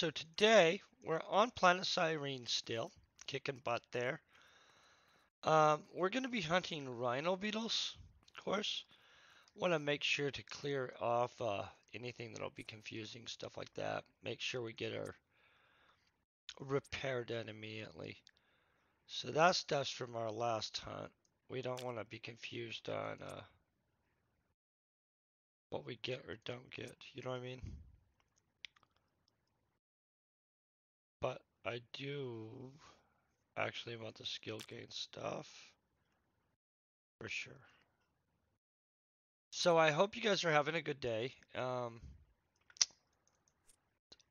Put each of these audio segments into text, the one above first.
so today we're on planet Cyrene still, kicking butt there. Um, we're going to be hunting rhino beetles, of course. Want to make sure to clear off uh, anything that'll be confusing, stuff like that. Make sure we get our repair done immediately. So that stuff's from our last hunt. We don't want to be confused on uh, what we get or don't get. You know what I mean? But I do actually want the skill gain stuff for sure. So I hope you guys are having a good day. Um,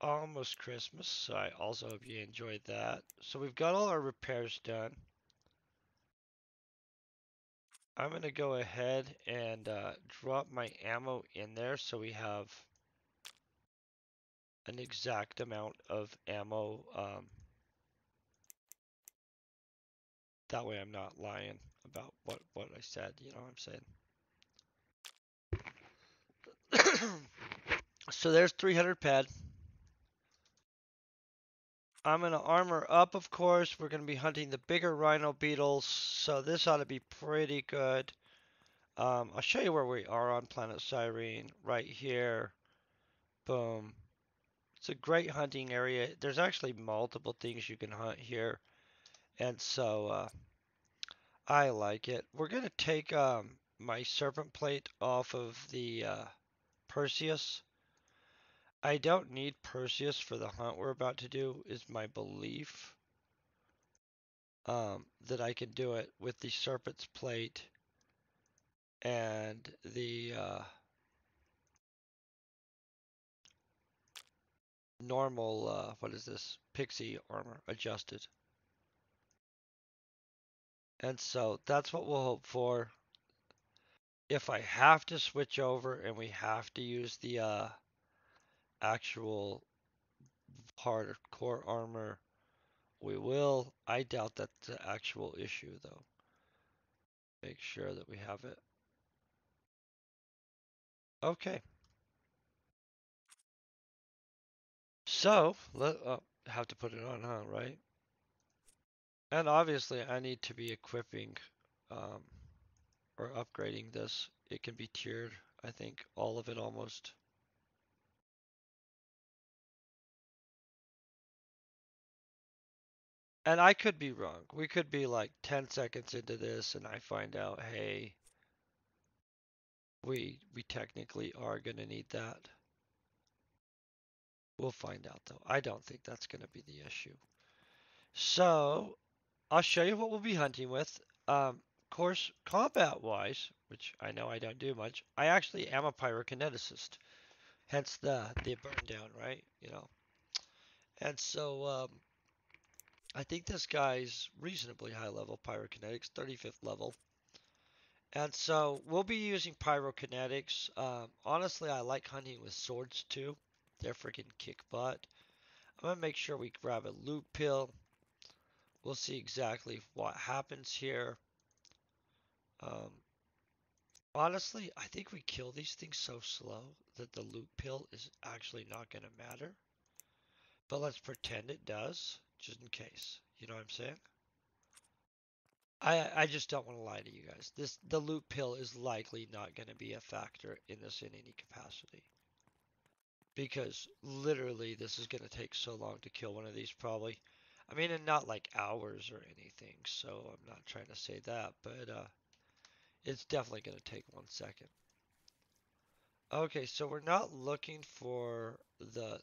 almost Christmas, so I also hope you enjoyed that. So we've got all our repairs done. I'm going to go ahead and uh, drop my ammo in there so we have an exact amount of ammo. Um, that way I'm not lying about what, what I said, you know what I'm saying? so there's 300 pad. I'm going to armor up, of course. We're going to be hunting the bigger rhino beetles, so this ought to be pretty good. Um, I'll show you where we are on planet Cyrene, right here. Boom. It's a great hunting area. There's actually multiple things you can hunt here. And so uh, I like it. We're going to take um, my serpent plate off of the uh, Perseus. I don't need Perseus for the hunt we're about to do, is my belief. Um, that I can do it with the Serpent's Plate and the uh, normal, uh, what is this, Pixie armor adjusted. And so that's what we'll hope for. If I have to switch over and we have to use the uh, actual hard core armor, we will. I doubt that's the actual issue though. Make sure that we have it. Okay. So, let, uh, have to put it on, huh, right? And obviously I need to be equipping um, or upgrading this. It can be tiered, I think, all of it almost. And I could be wrong. We could be like 10 seconds into this and I find out, hey, we we technically are going to need that. We'll find out though. I don't think that's going to be the issue. So I'll show you what we'll be hunting with. Um, of course, combat-wise, which I know I don't do much, I actually am a pyrokineticist. Hence the the burn down, right? You know. And so um, I think this guy's reasonably high level pyrokinetics, 35th level. And so we'll be using pyrokinetics. Um, honestly, I like hunting with swords too. They're freaking kick butt. I'm going to make sure we grab a loot pill. We'll see exactly what happens here. Um, honestly, I think we kill these things so slow that the loot pill is actually not going to matter. But let's pretend it does, just in case. You know what I'm saying? I I just don't want to lie to you guys. This the loot pill is likely not going to be a factor in this in any capacity. Because literally this is going to take so long to kill one of these probably. I mean, and not like hours or anything, so I'm not trying to say that, but uh, it's definitely going to take one second. Okay, so we're not looking for the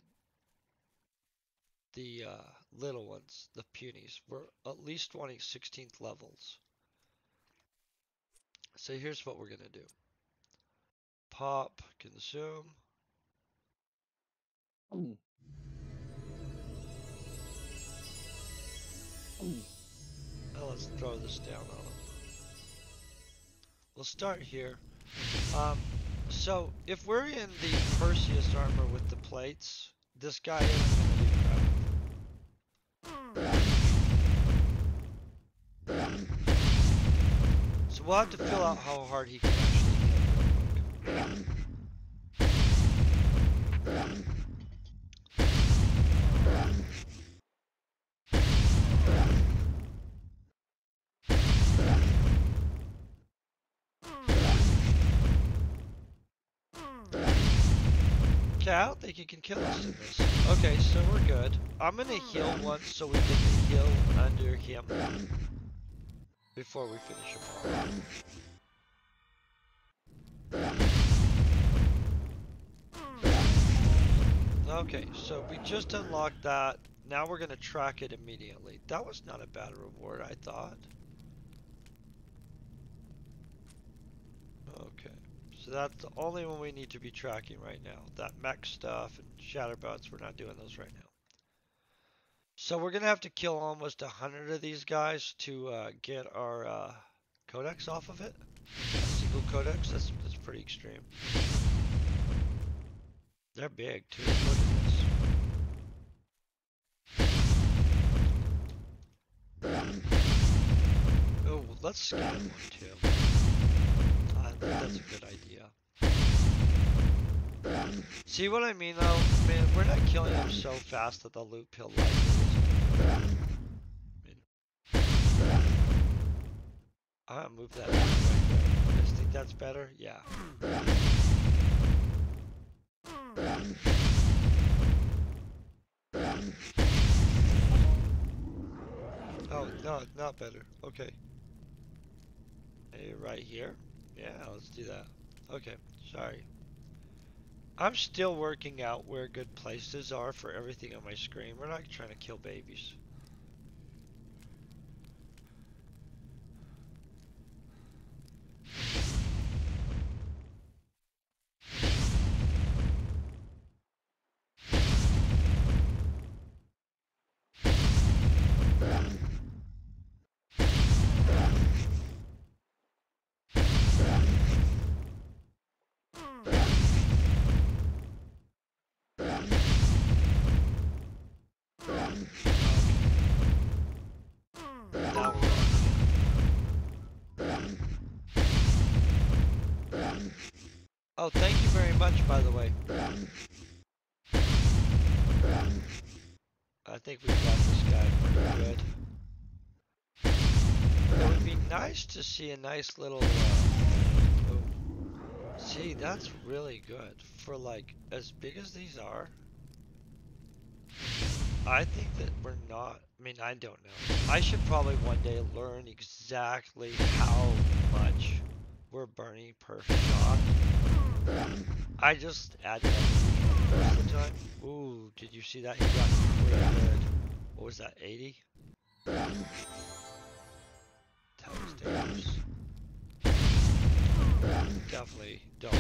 the uh, little ones, the punies. We're at least wanting 16th levels. So here's what we're going to do. Pop, consume. Mm. Now let's throw this down on them. We'll start here. Um, so if we're in the Perseus armor with the plates, this guy is So we'll have to fill out how hard he can actually hit. Okay, I think he can kill us in this. Okay, so we're good. I'm gonna heal once so we can heal under him before we finish him off. Okay, so we just unlocked that. Now we're gonna track it immediately. That was not a bad reward, I thought. Okay, so that's the only one we need to be tracking right now. That mech stuff and shatterbots, we're not doing those right now. So we're gonna have to kill almost a hundred of these guys to uh, get our uh, codex off of it. Single codex, that's, that's pretty extreme. They're big too. Oh, let's scan one too. Think that's a good idea. See what I mean though? Man, we're not killing them so fast that the loot pill life is I'm gonna move that. You think that's better? Yeah. Oh, no, not better. Okay. Hey, right here? Yeah, let's do that. Okay, sorry. I'm still working out where good places are for everything on my screen. We're not trying to kill babies. Oh, thank you very much, by the way. I think we've got this guy pretty good. It would be nice to see a nice little. Uh, oh. See, that's really good for like as big as these are. I think that we're not. I mean, I don't know. I should probably one day learn exactly how much we're burning per shot. I just add that the time. Ooh, did you see that? He got. What was that? 80? That was dangerous. Definitely don't.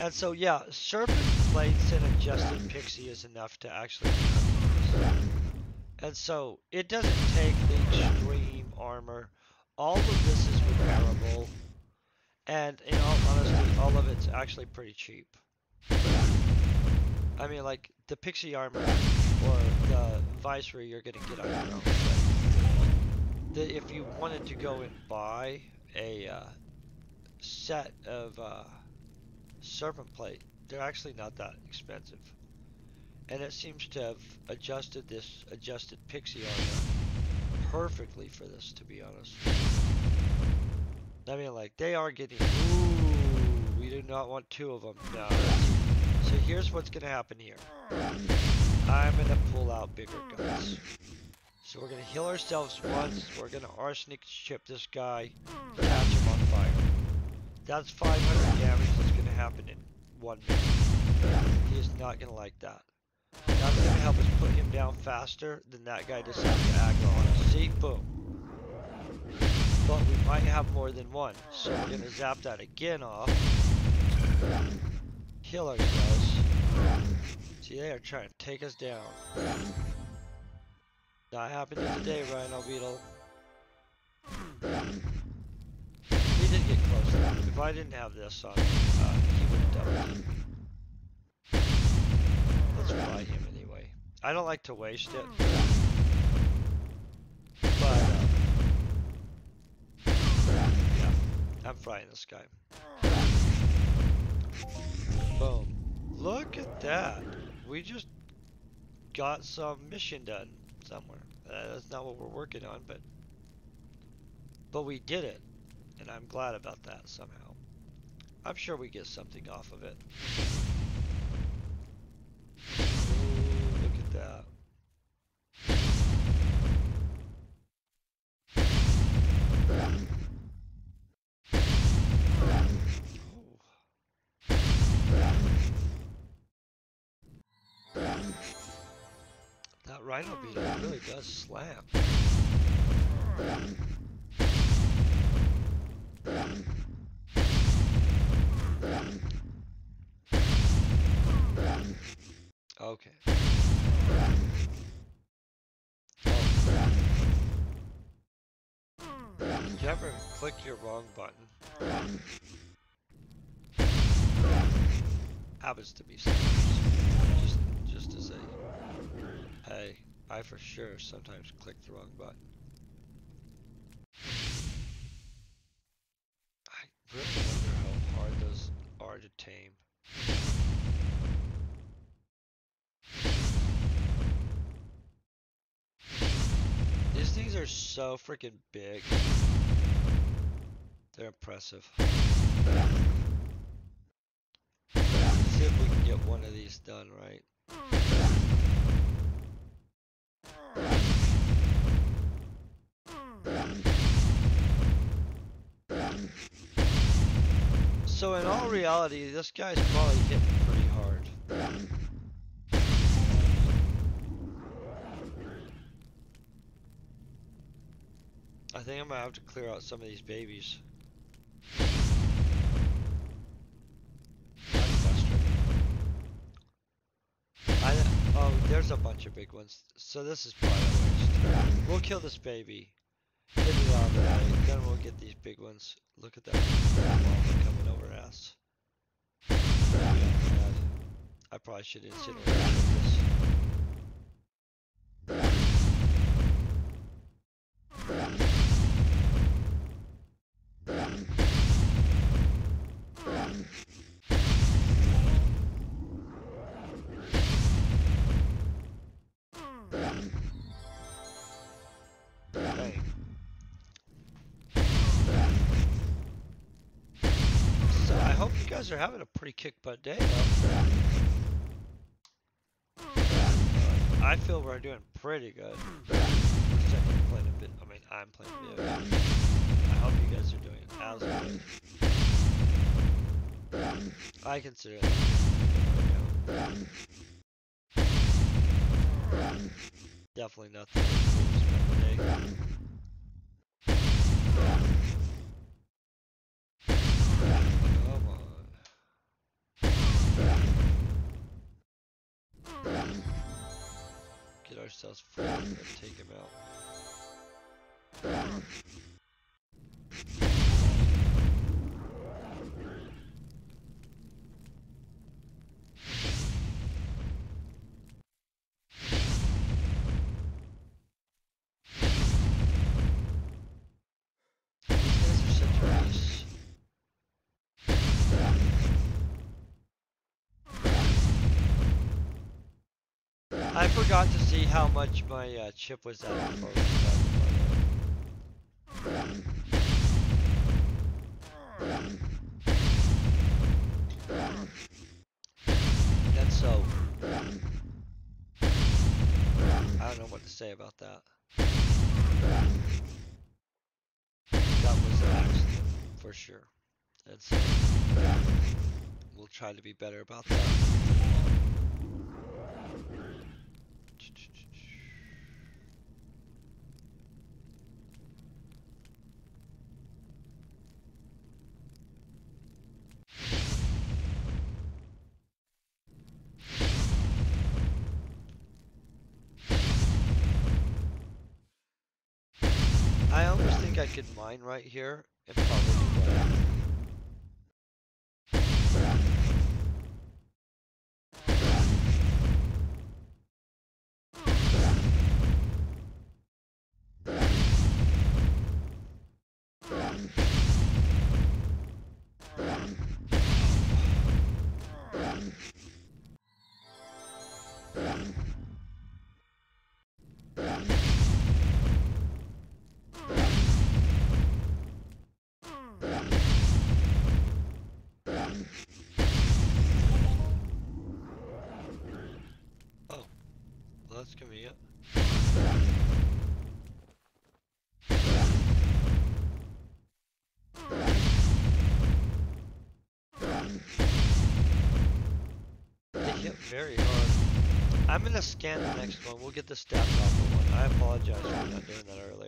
And so yeah, serpent plates and adjusted pixie is enough to actually. And so it doesn't take the extreme armor. All of this is repairable. And in all honesty, all of it's actually pretty cheap. I mean, like the pixie armor or the visory you're gonna get on your own. The, if you wanted to go and buy a uh, set of uh, serpent plate, they're actually not that expensive. And it seems to have adjusted this adjusted pixie armor perfectly for this, to be honest. I mean, like, they are getting... Ooh, we do not want two of them. No. So here's what's going to happen here. I'm going to pull out bigger guns. So we're going to heal ourselves once. We're going to arsenic chip this guy. Catch him on fire. That's 500 damage that's going to happen in one minute. He is not going to like that. That's going to help us put him down faster than that guy decides to act on. See? Boom. But we might have more than one. So we're to zap that again off. Kill ourselves. See, they are trying to take us down. Not happening today, Rhino Beetle. He did get close. If I didn't have this on, uh, he would have done it. Let's fry him anyway. I don't like to waste it. But, I'm frying this guy. Boom. Look at that. We just got some mission done somewhere. Uh, that's not what we're working on, but but we did it, and I'm glad about that somehow. I'm sure we get something off of it. Rhino beetle hmm. really does slam. Okay. Did you ever click your wrong button? Happens to me sometimes. Just, just to say, hey, I for sure sometimes click the wrong button. I really wonder how hard those are to tame. These things are so freaking big. They're impressive. Let's see if we can get one of these done right. So in all reality, this guy's probably hit pretty hard. I think I'm gonna have to clear out some of these babies. Oh, there's a bunch of big ones. So this is probably waste. We'll kill this baby. Get it out of the then we'll get these big ones. Look at that I probably should incinerate hmm. this. Dang. So I hope you guys are having a pretty kick butt day though. I feel we're doing pretty good. Hmm. We're playing a bit. I mean, I'm playing video games. I hope you guys are doing as good. I consider it. Definitely nothing. Ourselves full and take him out. I forgot to see how much my uh, chip was at. And so, I don't know what to say about that. That was an accident, for sure. And so, we'll try to be better about that. Could mine right here and probably Very hard. I'm gonna scan the next one. We'll get the stats off the one. I apologize for not doing that earlier.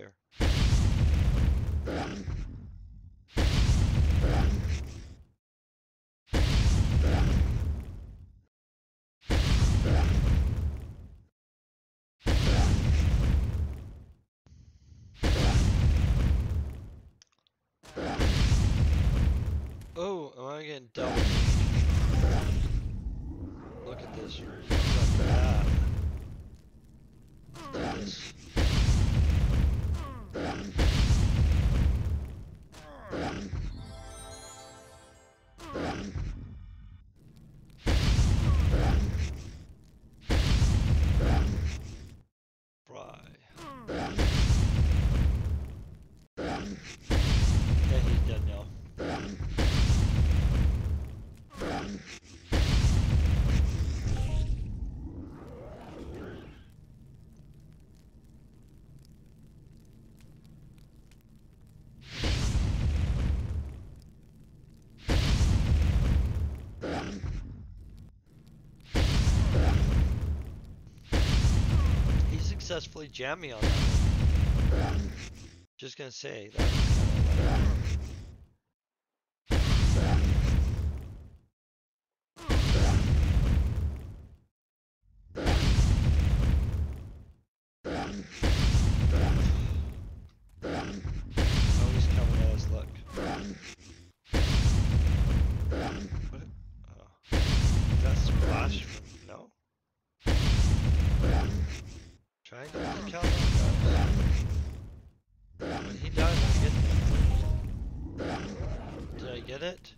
Successfully jammed me on that. Just gonna say that's Did I get it?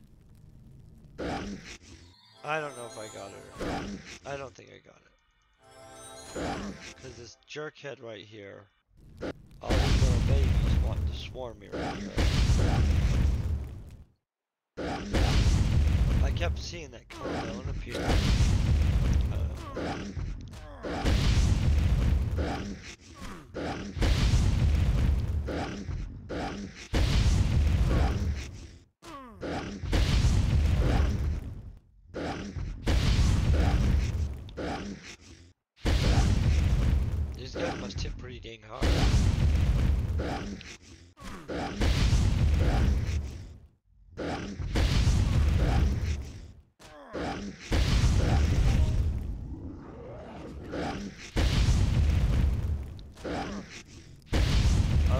I don't know if I got it. I don't think I got it. Because this jerkhead right here, all these little babies want to swarm me right here. I kept seeing that appear. I don't know. These guys must hit pretty dang hard.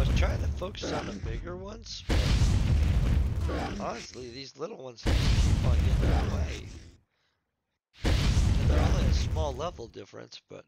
Was trying to focus on the bigger ones, honestly, these little ones keep on getting in the way. They're only a small level difference, but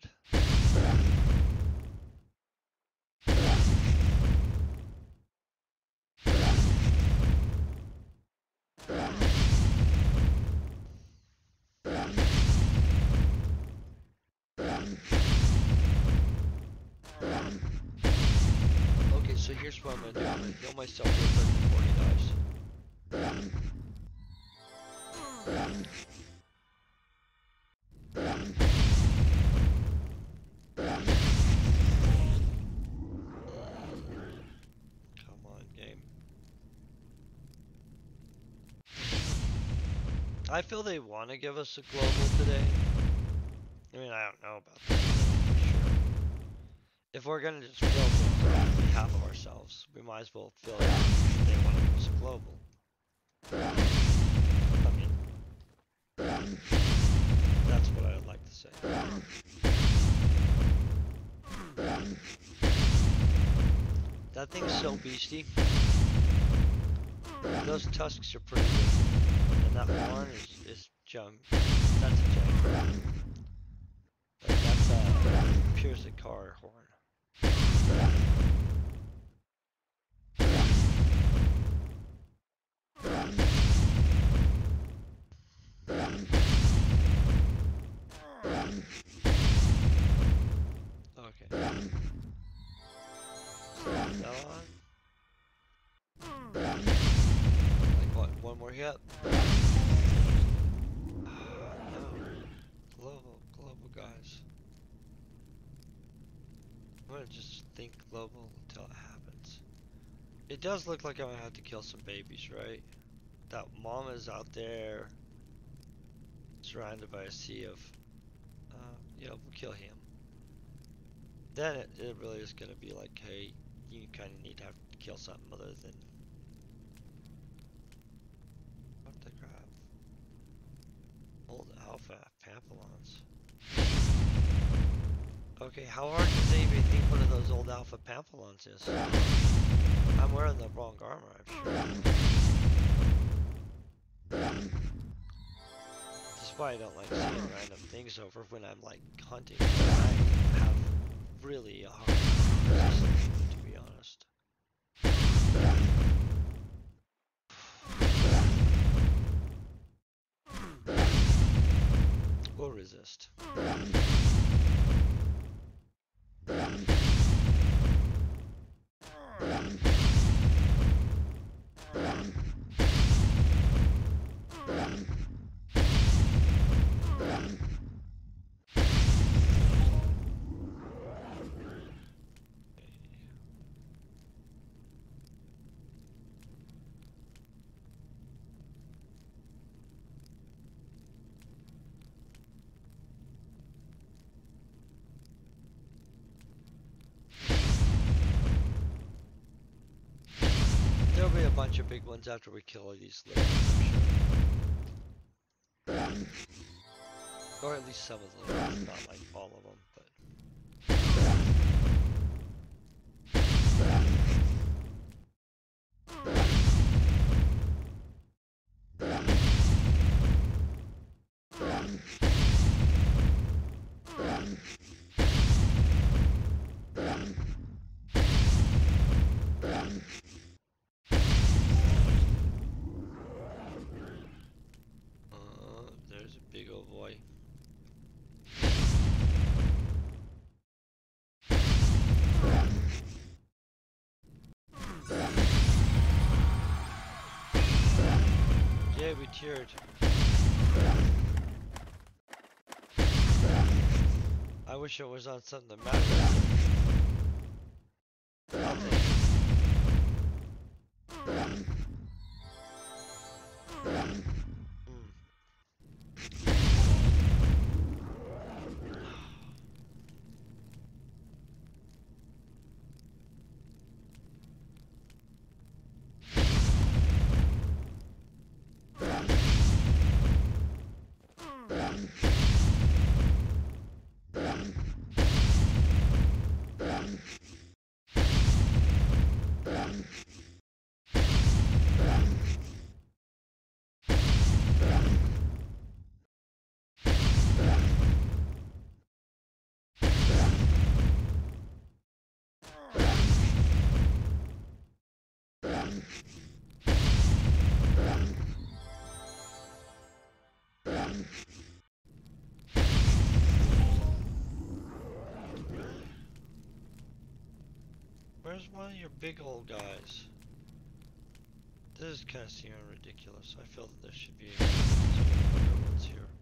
Come on, game. I feel they want to give us a global today. I mean, I don't know about that. If we're gonna just fill things on behalf of ourselves, we might as well fill it out if they want to a global. I mean, that's what I would like to say. That thing's so beastie. Those tusks are pretty good. And that horn is, is junk. That's a junk. Like, that's a pure Zakar horn. Okay. Is Ah, no. Global, global guys. I'm gonna just think global until it happens. It does look like I'm gonna have to kill some babies, right? That mom is out there, surrounded by a sea of. Uh, you know, we'll kill him. Then it, it really is gonna be like, hey, you kind of need to have to kill something other than. What the crap? Old alpha Pampelons. Okay, how hard does anybody think one of those old alpha Pampelons is? I'm wearing the wrong armor, I'm sure. That's why I don't like seeing random things over when I'm like hunting. I have really a hard time to be honest. We'll resist. Bunch of big ones after we kill all these ones, Or at least some of them, not like all of them, but. We cheered. I wish it was on something that mattered. Where's one of your big old guys? This is kind of seeming ridiculous. I feel that there should be ones here.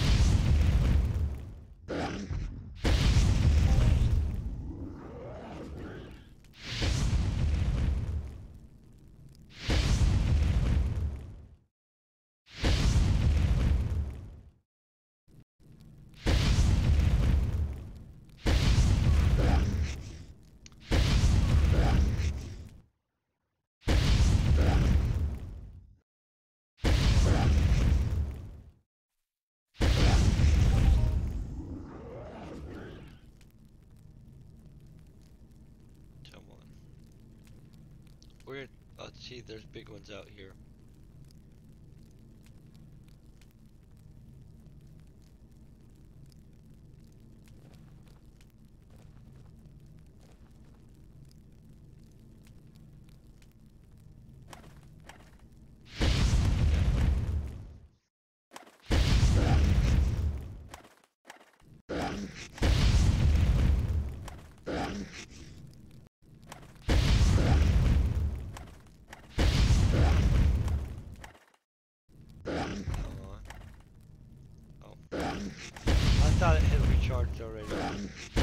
guarantee there's big ones out here. Come on. Oh. I thought it had recharged already.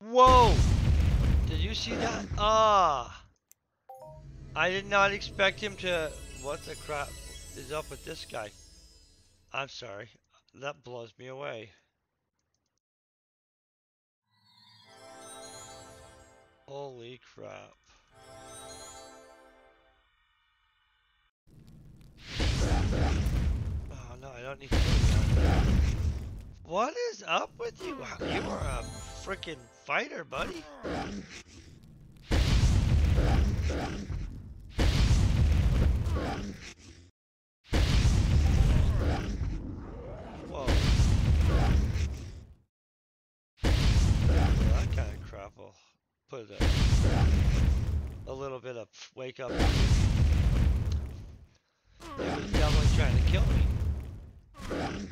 Whoa! Did you see that? Ah! I did not expect him to. What the crap is up with this guy? I'm sorry. That blows me away. Holy crap. Don't need. What is up with you? You are a freaking fighter, buddy. Whoa. That kind of crap will put a, a little bit of wake up. It was definitely trying to kill me. I'm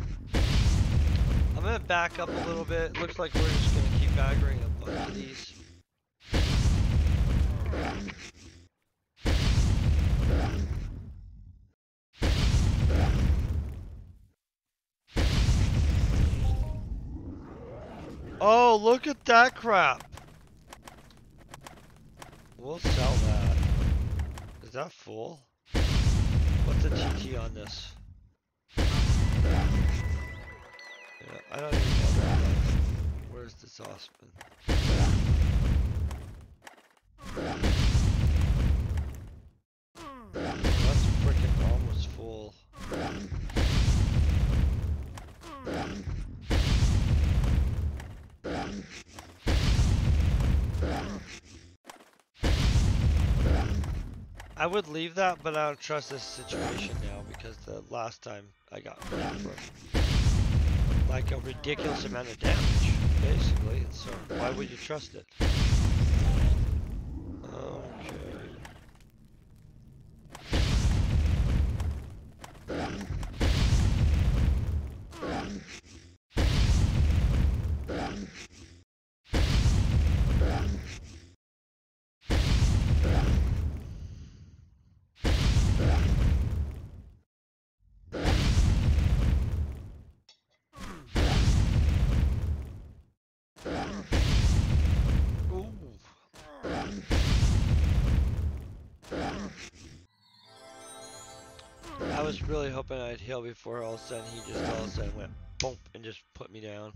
gonna back up a little bit. Looks like we're just gonna keep aggroing a bunch of these. Oh, look at that crap. We'll sell that. Is that full? What's the TT on this? Yeah, I don't even know. Where's this Osman? That's freaking almost full. I would leave that, but I don't trust this situation now because the last time I got like a ridiculous amount of damage, basically. So why would you trust it? Was really hoping I'd heal before all of a sudden he just all of a sudden went boom and just put me down.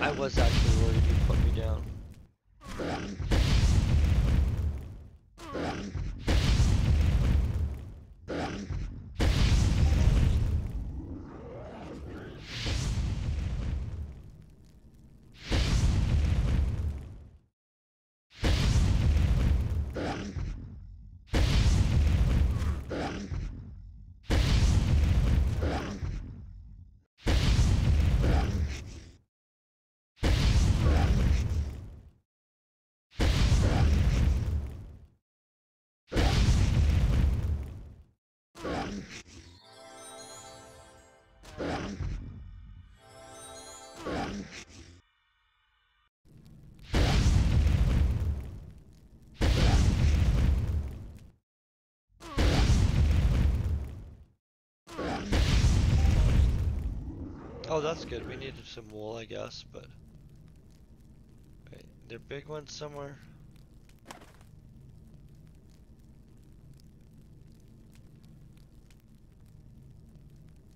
I was actually worried he put me down. Oh, that's good. We needed some wool, I guess, but... Wait, there big ones somewhere?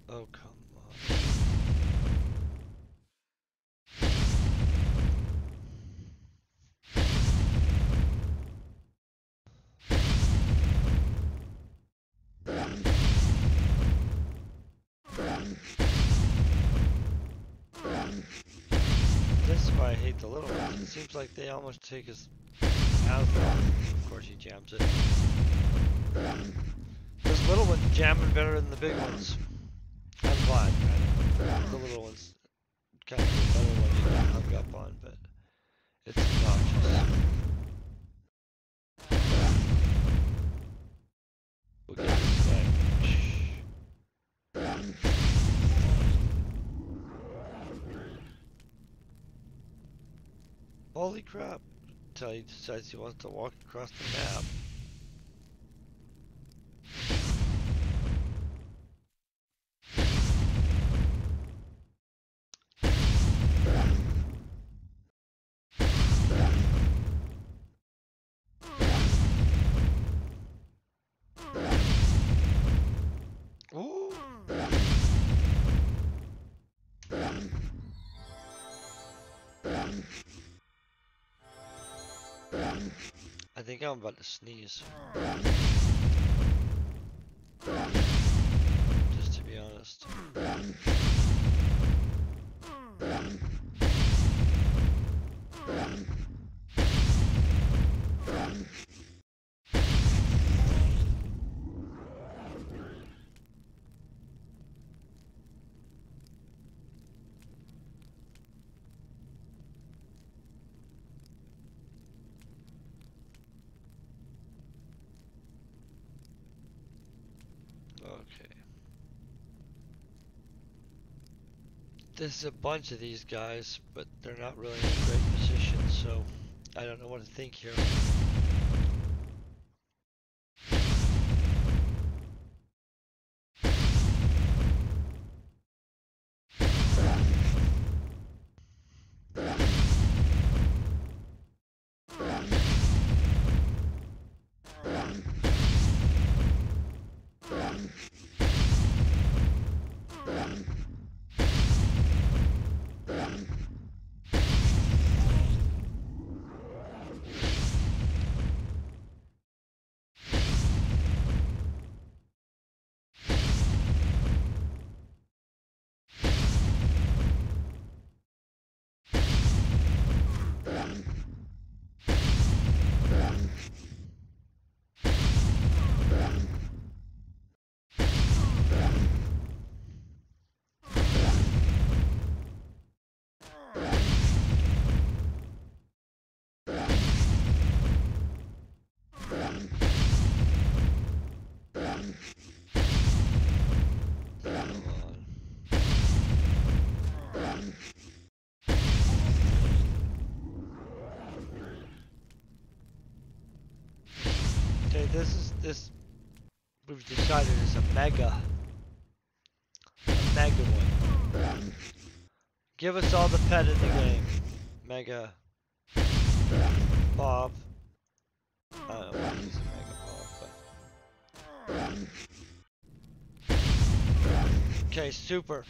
Oh, come I hate the little ones. It seems like they almost take us out of there. Of course he jams it. This little one's jamming better than the big ones. I'm glad. The little ones kind of the better one get hung up on, but it's obnoxious. Holy crap. Until he decides he wants to walk across the map. Think I'm about to sneeze. Just to be honest. Okay. There's a bunch of these guys, but they're not really in a great position, so I don't know what to think here. This is this we've decided is a mega a mega one. Give us all the pet in the game. Mega Bob. I don't know mega Bob, but Okay, super.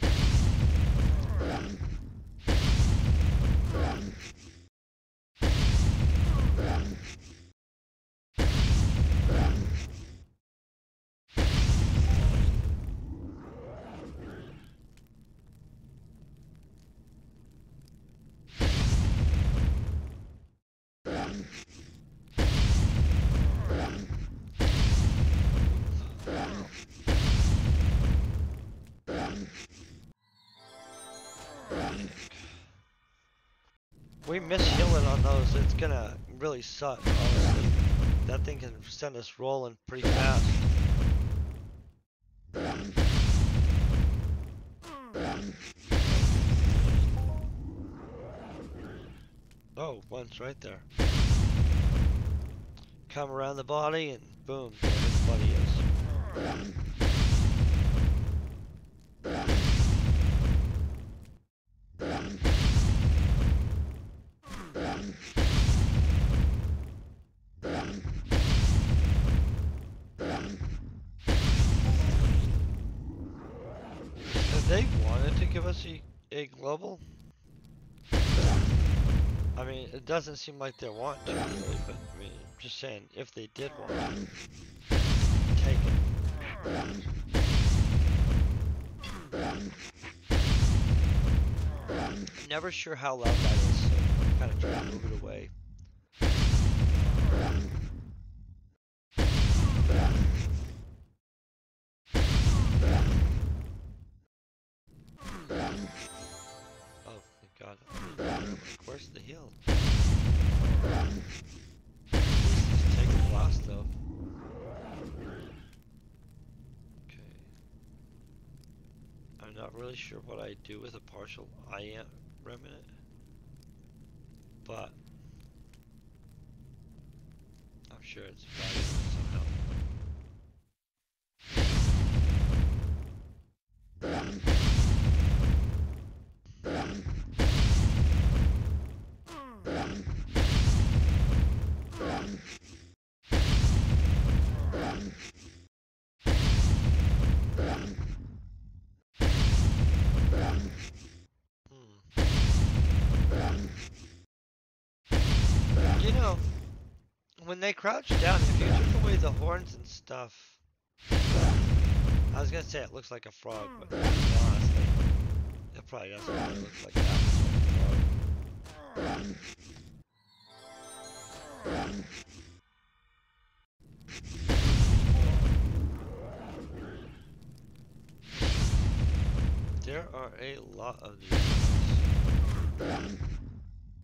We miss healing on those, it's gonna really suck, honestly. That thing can send us rolling pretty fast. Oh, one's right there. Come around the body and boom, there buddy is. Global, I mean, it doesn't seem like they want to really, but I mean, just saying, if they did want to, take it. Never sure how loud that is, so kind of trying to move it away. Sure what I do with a partial IAM remnant. But I'm sure it's valuable You know, when they crouch down, if you took away the horns and stuff, I was gonna say it looks like a frog, but hmm. honestly, it probably doesn't really look like that. It's like a frog. There are a lot of these.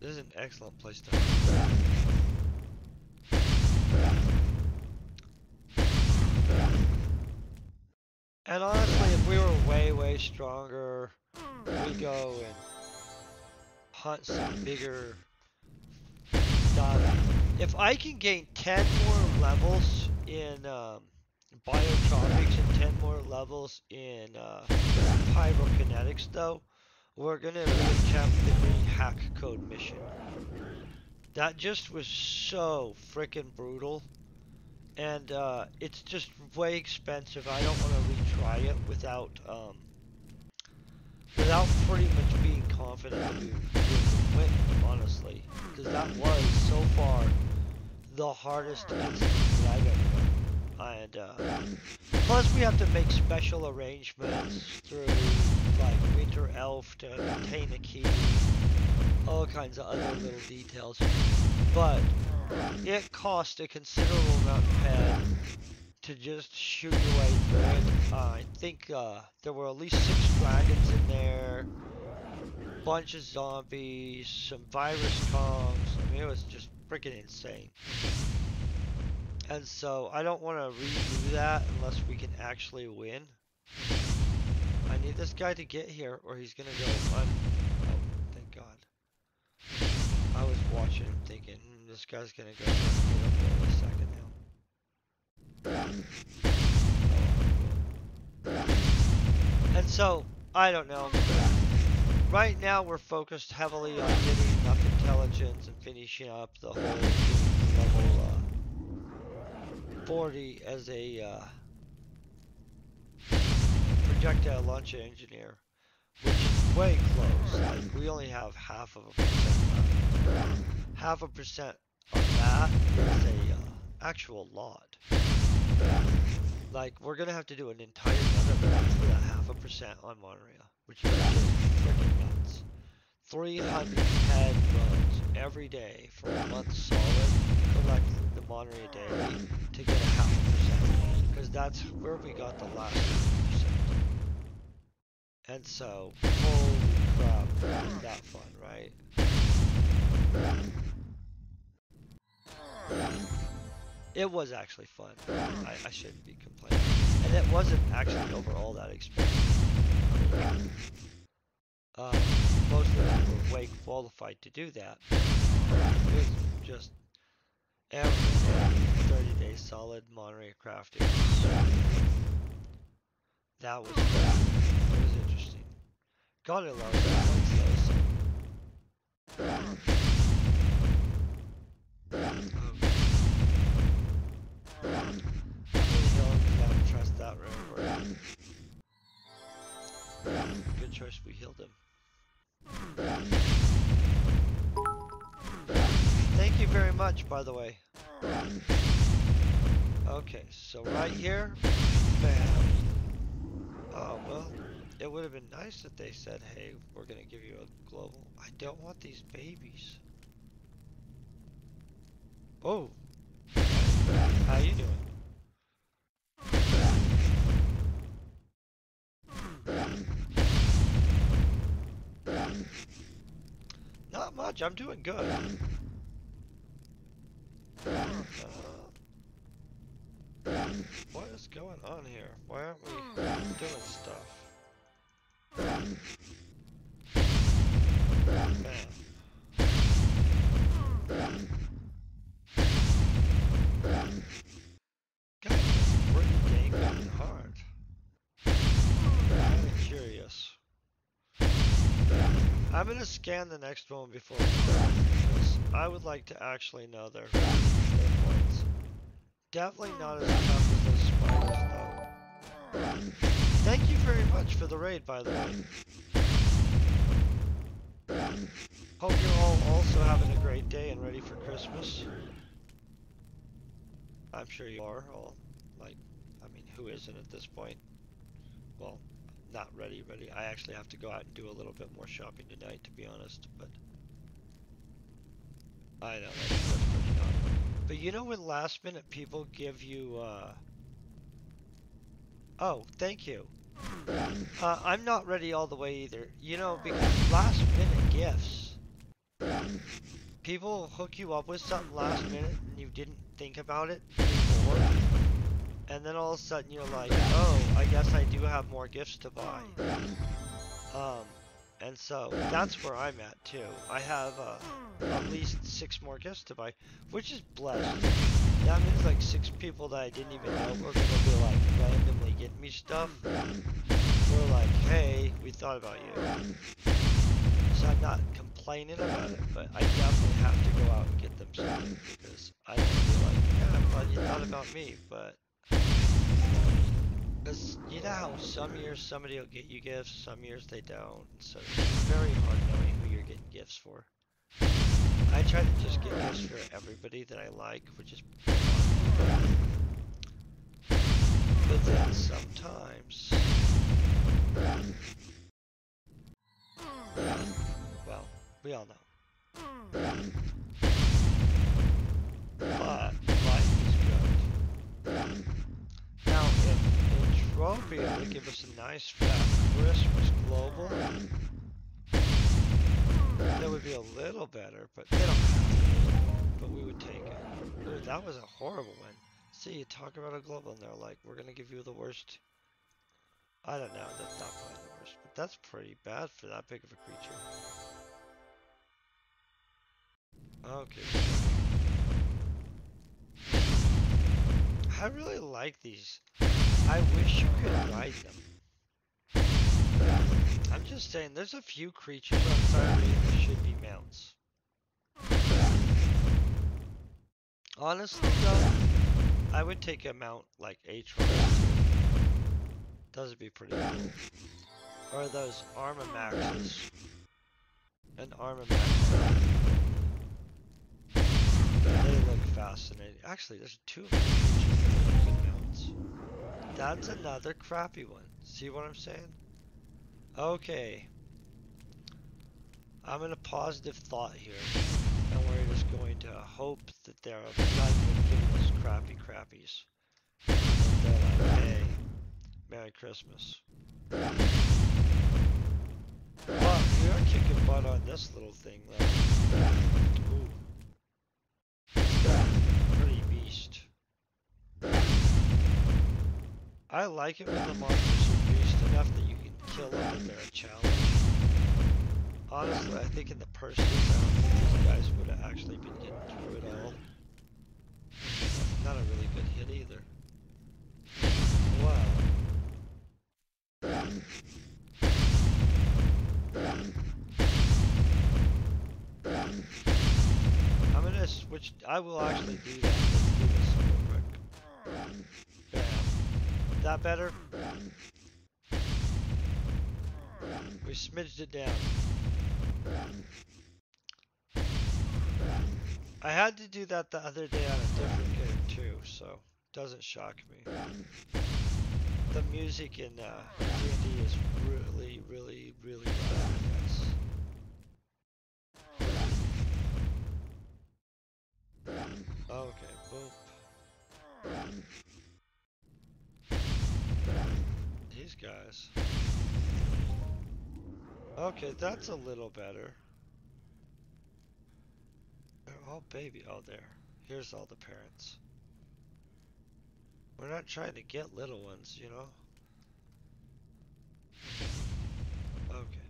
This is an excellent place to And honestly, if we were way, way stronger, we go and hunt some bigger stuff. If I can gain 10 more levels in um, biotropics and 10 more levels in uh, pyrokinetics, though, we're gonna reattempt the green hack code mission. That just was so freaking brutal. And uh, it's just way expensive. I don't want to retry it without um, without pretty much being confident would win, honestly. Because that was so far the hardest instance that I've ever. And uh, plus we have to make special arrangements through like Winter Elf to obtain the key, all kinds of other little details. But it cost a considerable amount of ped to just shoot your way through it. Uh, I think uh, there were at least six dragons in there, bunch of zombies, some virus comms. I mean, it was just freaking insane. And so I don't want to redo that unless we can actually win. I need this guy to get here or he's gonna go un- Oh, thank God. I was watching him thinking, "Hmm, this guy's gonna go up any second now. And so, I don't know. Right now we're focused heavily on getting enough intelligence and finishing up the whole level uh, 40 as a uh, projectile launcher engineer, which is way close. Like we only have half of a percent left. Half a percent of that is a uh, actual lot. Like we're gonna have to do an entire another for that half a percent on Monterey, which is freaking nuts. 310 runs every day for a month solid, collect the Monterey Day to get a half a percent. Because that's where we got the last half percent. And so, holy crap, that fun, right? It was actually fun. I, I shouldn't be complaining. And it wasn't actually overall that expensive. Um, most of them were way qualified to do that. It was just every 30 days solid Monterey crafting. That was. It was interesting. God, I love that Good choice, we healed him. Thank you very much, by the way. Okay, so right here, bam. Oh, well, it would have been nice if they said, hey, we're going to give you a global. I don't want these babies. Oh. How you doing? Not much, I'm doing good. Uh, what is going on here? Why aren't we doing stuff? I'm curious. I'm gonna scan the next one before I would like to actually know their points. Definitely not as tough as those spiders, though. Thank you very much for the raid, by the way. Hope you're all also having a great day and ready for Christmas. I'm sure you are all, like, I mean, who isn't at this point? Well, not ready, ready. I actually have to go out and do a little bit more shopping tonight, to be honest, but... I know. But you know when last minute people give you, uh... Oh, thank you. Uh, I'm not ready all the way either. You know, because last minute gifts. People hook you up with something last minute and you didn't think about it and then all of a sudden you're like, oh, I guess I do have more gifts to buy. Um, and so that's where I'm at too. I have uh, at least six more gifts to buy, which is blessed. That means like six people that I didn't even know were gonna be like randomly getting me stuff. We're like, hey, we thought about you. So I'm not complaining about it, but I definitely have to go out and get them something because I feel like, yeah, I'm glad you thought about me, but because you know how some years somebody will get you gifts, some years they don't. So it's very hard knowing who you're getting gifts for. I try to just get gifts for everybody that I like, which is but then sometimes we all know. But life is good. Now, if Entropia would give us a nice fat Christmas global, that would be a little better, but they don't. But we would take it. Ooh, that was a horrible one. See, you talk about a global and they're like, we're gonna give you the worst. I don't know, that's not probably the worst, but that's pretty bad for that big of a creature. Okay. I really like these. I wish you could ride them. I'm just saying, there's a few creatures on Cyrene that should be mounts. Honestly though, I would take a mount like Atron. Those would be pretty cool. Or those Armamaxes. An Armamax. Look fascinating. Actually, there's two mounts. That's another crappy one. See what I'm saying? Okay. I'm in a positive thought here. And we're just going to hope that they're not giving us crappy crappies. Hey, Merry Christmas. But we are kicking butt on this little thing though. I like it when the monsters are beast enough that you can kill them if they're a challenge. Honestly, I think in the I don't these guys would have actually been getting through it all. Not a really good hit either. Wow. I'm gonna switch. I will actually do that. Do this real quick. That better? We smidged it down. I had to do that the other day on a different game too, so doesn't shock me. The music in uh, D&D is really, really, really yes. Okay, boom. These guys. Okay, that's a little better. They're all baby. Oh, there. Here's all the parents. We're not trying to get little ones, you know? Okay.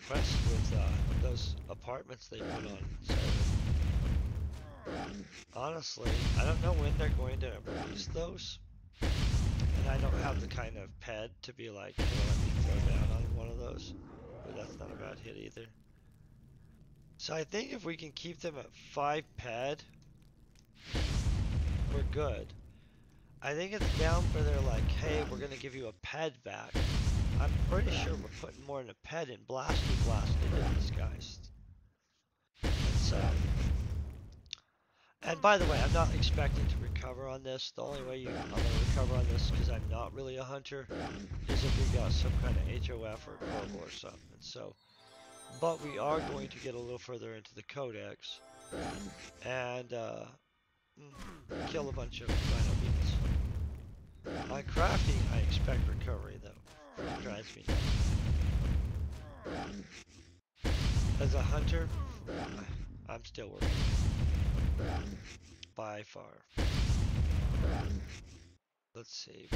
Impressed with uh, those apartments they put on. honestly, I don't know when they're going to release those. And I don't have the kind of ped to be like, let me throw down on one of those. But that's not a bad hit either. So I think if we can keep them at 5 ped, we're good. I think it's down for they're like, hey, we're going to give you a ped back. I'm pretty sure we're putting more in a ped and blasty Blast in these guys. And so, and by the way, I'm not expecting to recover on this. The only way you, I'm going to recover on this, because I'm not really a hunter, is if we got some kind of HOF or global or something. So, but we are going to get a little further into the codex and uh, kill a bunch of rhino beetles. My crafting, I expect recovery though. It drives me. As a hunter, I'm still working. By far. Let's see.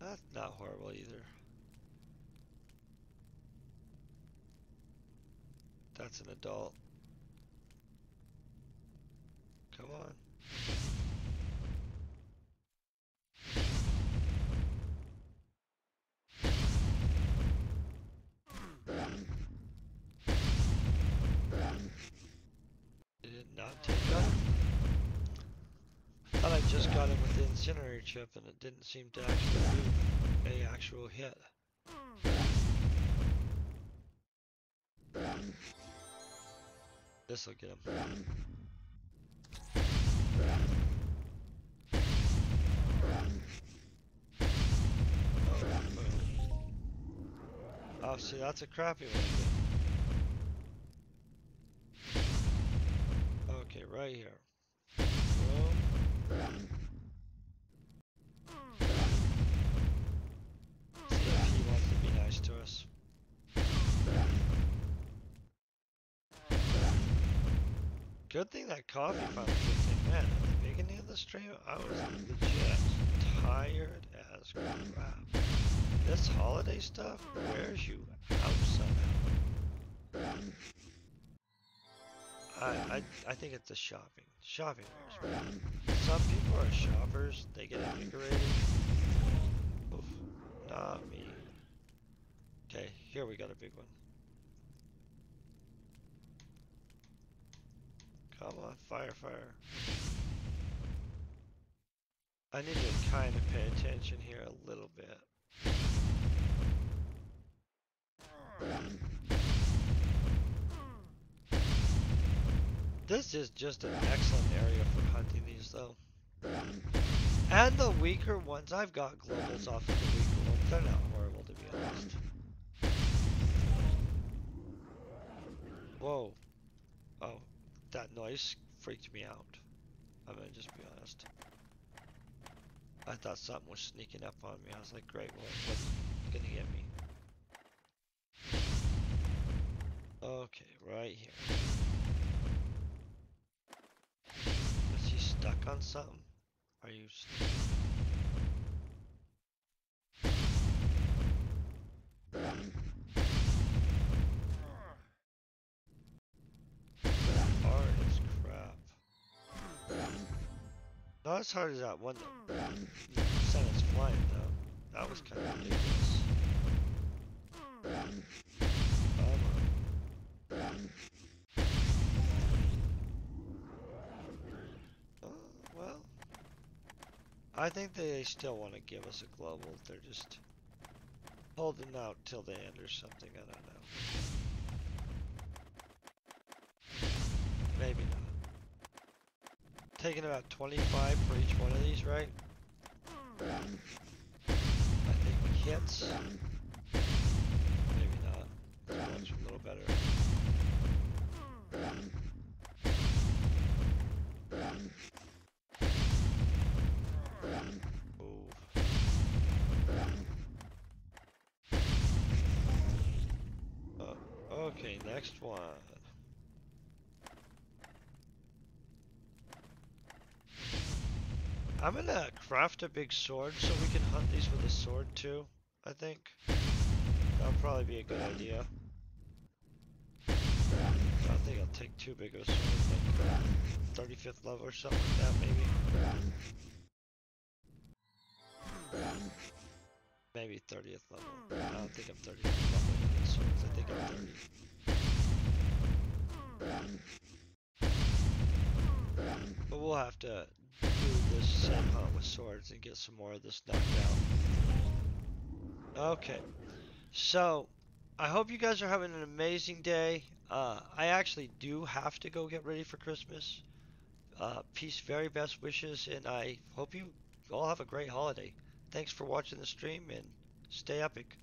That's not horrible either. That's an adult. Come on. Not take out. I thought I just got him with the incinerator chip and it didn't seem to actually do a actual hit. This'll get him. Oh, see, that's a crappy one. Okay, right here. Good thing that coffee finally kicked in. Man, at the beginning of the stream, I was legit tired as crap. This holiday stuff wears you out somehow. I, I, I think it's the shopping. Shopping. Some people are shoppers. They get invigorated. Oof, not me. Okay, here we got a big one. Come on, fire, fire. I need to kind of pay attention here a little bit. This is just an excellent area for hunting these though. And the weaker ones, I've got globals off of the weaker ones. They're not horrible to be honest. Whoa. Oh, that noise freaked me out. I'm gonna just be honest. I thought something was sneaking up on me. I was like, great, what's gonna get me? Okay, right here. Is he stuck on something? Are you st- hard as crap. Not as hard as that one that sent us flying though. That was kind of ridiculous. Uh, well, I think they still want to give us a global. They're just holding out till the end or something. I don't know. Maybe not. Taking about 25 for each one of these, right? I think hits. Maybe not. One's a little better. Uh, okay, next one. I'm gonna craft a big sword so we can hunt these with a sword too, I think. That'll probably be a good idea. I think I'll take too big of like 35th level or something like that maybe. Maybe 30th level. I don't think I'm 30th level with swords, I think I'm 30. But we'll have to do this same hunt with swords and get some more of this knocked out. Okay, so I hope you guys are having an amazing day. Uh, I actually do have to go get ready for Christmas. Uh, peace, very best wishes, and I hope you all have a great holiday. Thanks for watching the stream and stay epic.